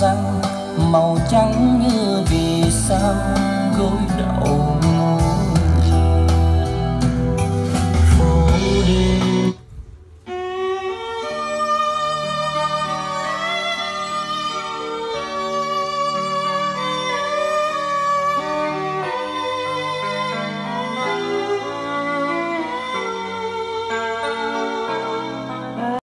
rằng màu trắng như vì sao?